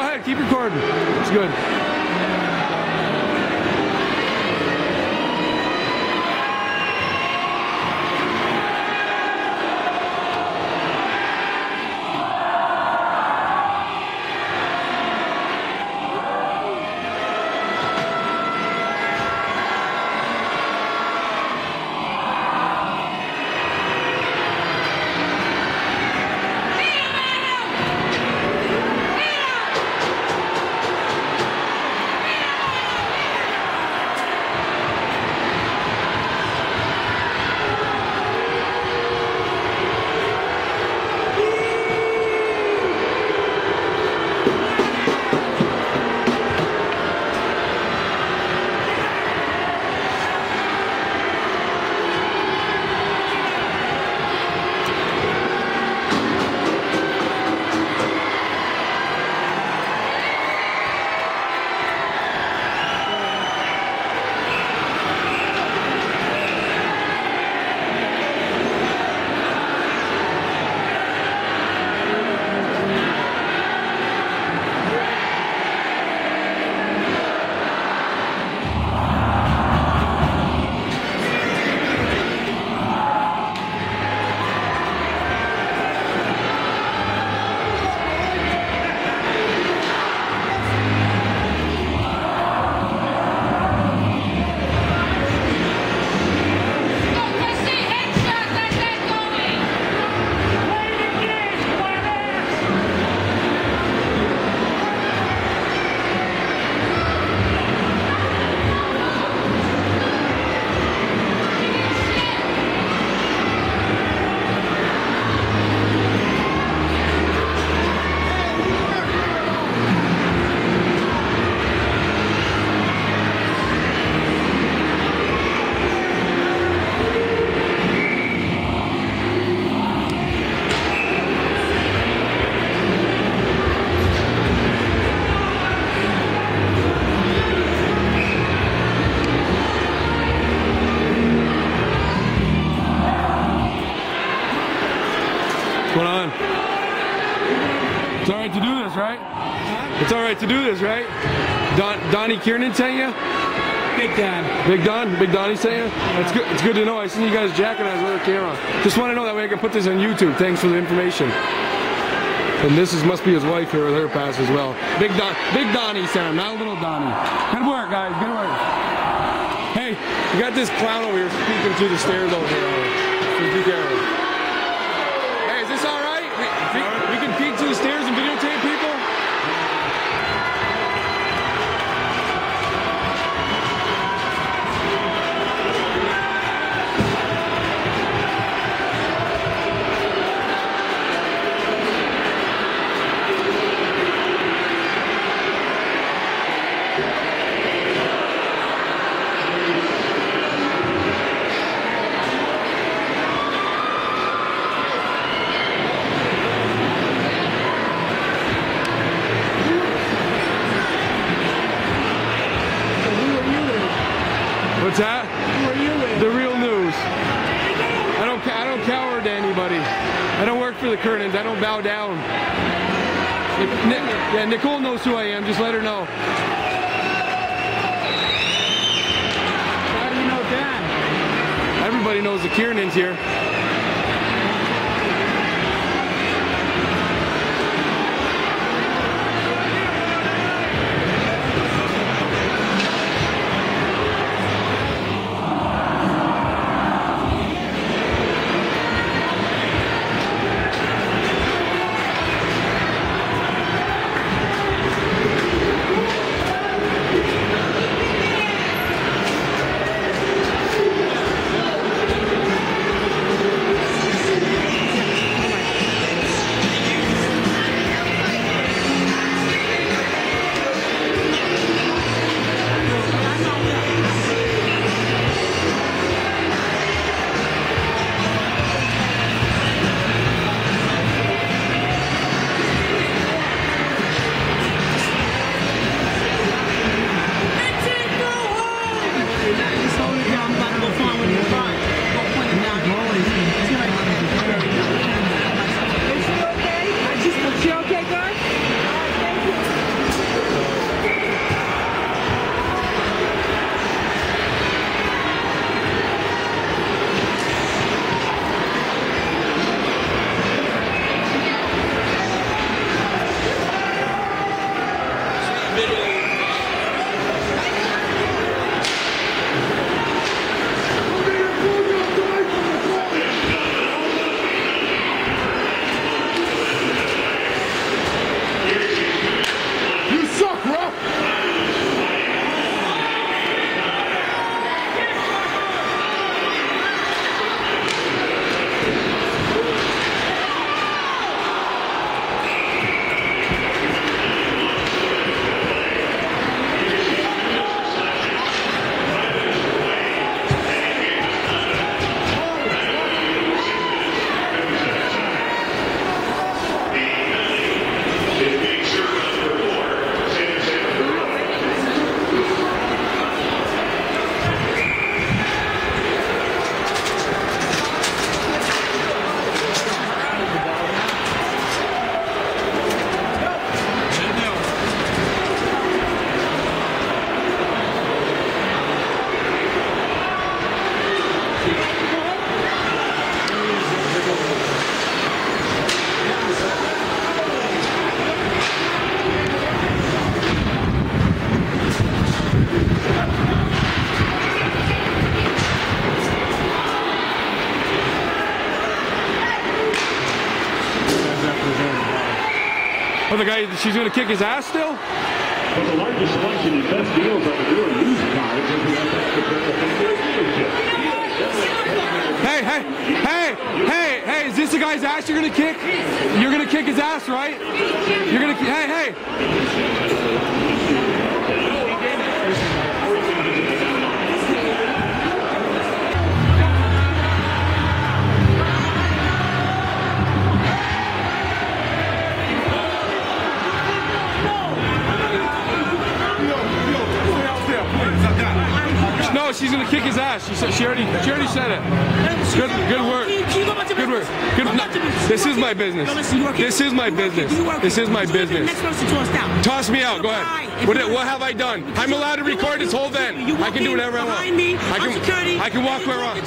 ahead, keep recording. It's good. Donnie Kirnan sent you? Big Don. Big Don? Big Donnie sent you? That's good. It's good to know. I seen you guys jacking on his other camera. Just want to know that way I can put this on YouTube. Thanks for the information. And this is must be his wife here with her pass as well. Big Don, Big Donnie sent him, not little Donnie. Good work, guys. Good work. Hey, you got this clown over here speaking through the stairs over here. So be careful. What's that? Who are you with? The real news. I don't. I don't cower to anybody. I don't work for the Kirnans. I don't bow down. Nic- yeah, Nicole knows who I am. Just let her know. How do you know Don? Everybody knows the Kirnans here. let me show she's gonna kick his ass still? But the largest selection and best deals on the new and used cars is the FX Apparel Fenway dealership. Hey, hey, hey, hey, hey, is this the guy's ass you're gonna kick? You're gonna kick his ass, right? You're gonna, hey, hey. Gonna kick his ass. She said she already she already said it. Good good work. Good work. Good This is my business. This is my business. This is my business. Next person tossed out. Toss me out. Go ahead. What, what have I done? I'm allowed to record this whole event. You I can do whatever I want. I can I can walk where I want.